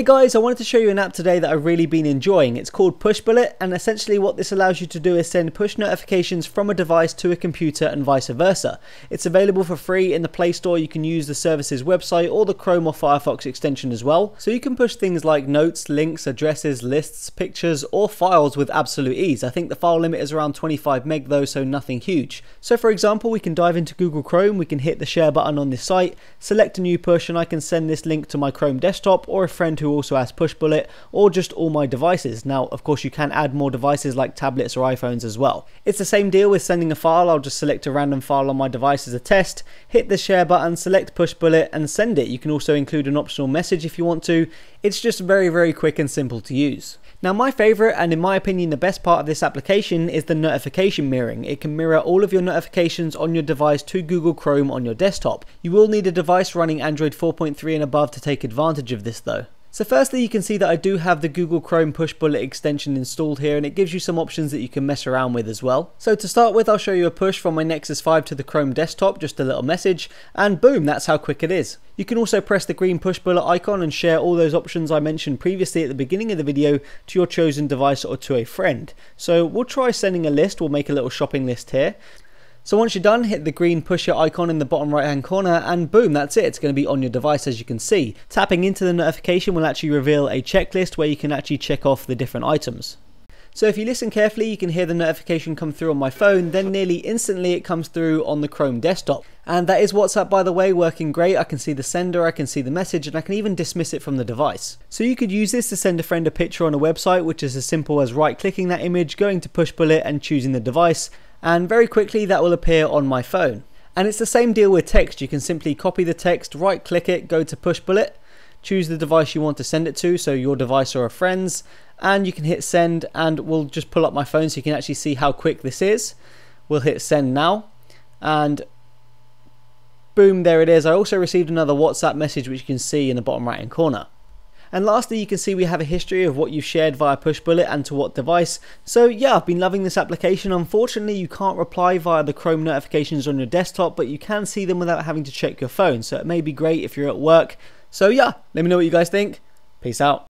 Hey guys, I wanted to show you an app today that I've really been enjoying. It's called Pushbullet and essentially what this allows you to do is send push notifications from a device to a computer and vice versa. It's available for free in the Play Store. You can use the service's website or the Chrome or Firefox extension as well. So you can push things like notes, links, addresses, lists, pictures or files with absolute ease. I think the file limit is around 25 meg though, so nothing huge. So for example, we can dive into Google Chrome, we can hit the share button on this site, select a new push and I can send this link to my Chrome desktop or a friend who also has Pushbullet or just all my devices. Now, of course, you can add more devices like tablets or iPhones as well. It's the same deal with sending a file. I'll just select a random file on my device as a test, hit the share button, select Pushbullet and send it. You can also include an optional message if you want to. It's just very, very quick and simple to use. Now my favourite and in my opinion the best part of this application is the notification mirroring. It can mirror all of your notifications on your device to Google Chrome on your desktop. You will need a device running Android 4.3 and above to take advantage of this though. So firstly, you can see that I do have the Google Chrome Pushbullet extension installed here and it gives you some options that you can mess around with as well. So to start with, I'll show you a push from my Nexus 5 to the Chrome desktop, just a little message, and boom, that's how quick it is. You can also press the green Pushbullet icon and share all those options I mentioned previously at the beginning of the video to your chosen device or to a friend. So we'll try sending a list, we'll make a little shopping list here. So once you're done, hit the green pusher icon in the bottom right hand corner and boom, that's it. It's going to be on your device as you can see. Tapping into the notification will actually reveal a checklist where you can actually check off the different items. So if you listen carefully, you can hear the notification come through on my phone, then nearly instantly it comes through on the Chrome desktop. And that is WhatsApp by the way, working great. I can see the sender, I can see the message, and I can even dismiss it from the device. So you could use this to send a friend a picture on a website, which is as simple as right clicking that image, going to Pushbullet and choosing the device, and very quickly that will appear on my phone. And it's the same deal with text. You can simply copy the text, right click it, go to Pushbullet, choose the device you want to send it to, so your device or a friend's, and you can hit send and we'll just pull up my phone so you can actually see how quick this is. We'll hit send now and boom, there it is. I also received another WhatsApp message which you can see in the bottom right hand corner. And lastly, you can see we have a history of what you've shared via Pushbullet and to what device. So yeah, I've been loving this application. Unfortunately, you can't reply via the Chrome notifications on your desktop, but you can see them without having to check your phone. So it may be great if you're at work. So yeah, let me know what you guys think. Peace out.